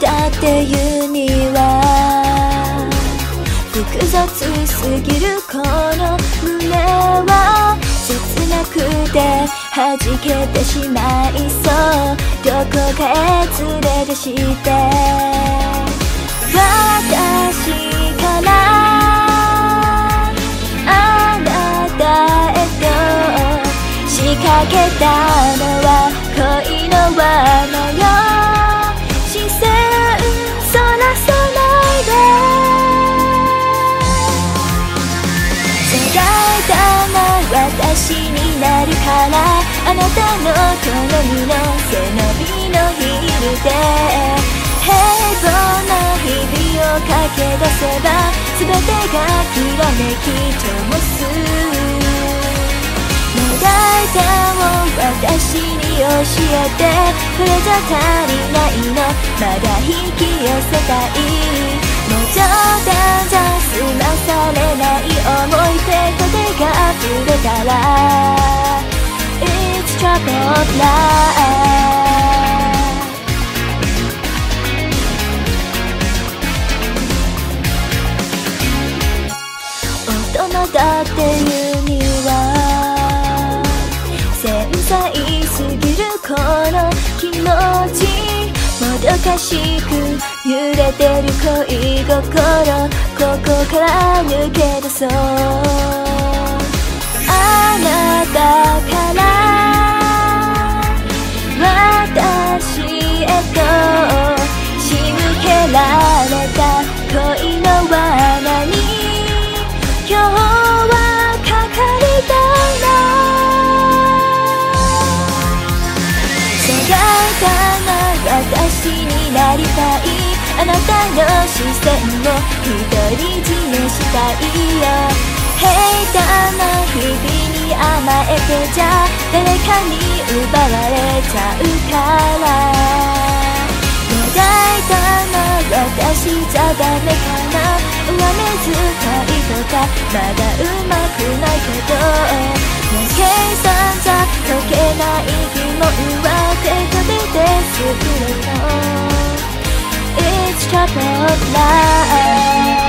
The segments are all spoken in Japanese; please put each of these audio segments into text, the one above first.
だっていうには複雑すぎるこの胸は切なくて弾けてしまいそう。どこかへ連れ出して。私からあなたへと仕掛けたのは恋の罠よあなたの好みの背伸びのヒールで平凡な日々を駆け出せば全てがきらめき灯す。願いたを私に教えてこれじゃ足りないのまだ引き寄せたい。もう冗談じゃ済まされない思い出と手が触れたら大人だっていうには繊細すぎるこの気持ち。もどかしく揺れてる恋心。ここから抜け出そう。になりたい。あなたの視線を独り占めしたいよ。平坦な日々に甘えてじゃ誰かに奪われちゃうから。描いたな私じゃダメかな。上目遣いとかまだうまくないけど。Trouble of life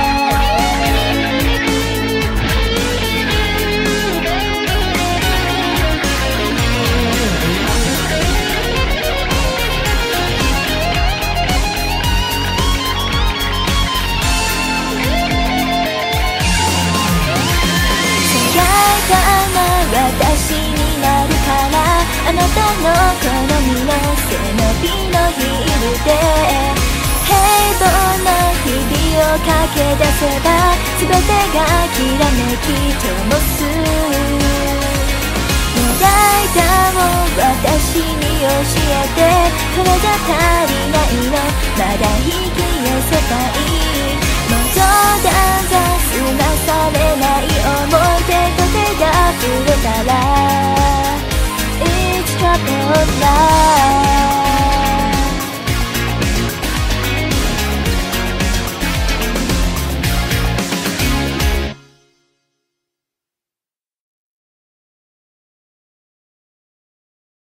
描いたな私になるからあなたの好みのけ出せば全てがきらめき灯す願いたを私に教えてこれじゃ足りないの。まだ引き寄せたい。もう冗談じゃ済まされない思い出と手が触れたら It's troubled life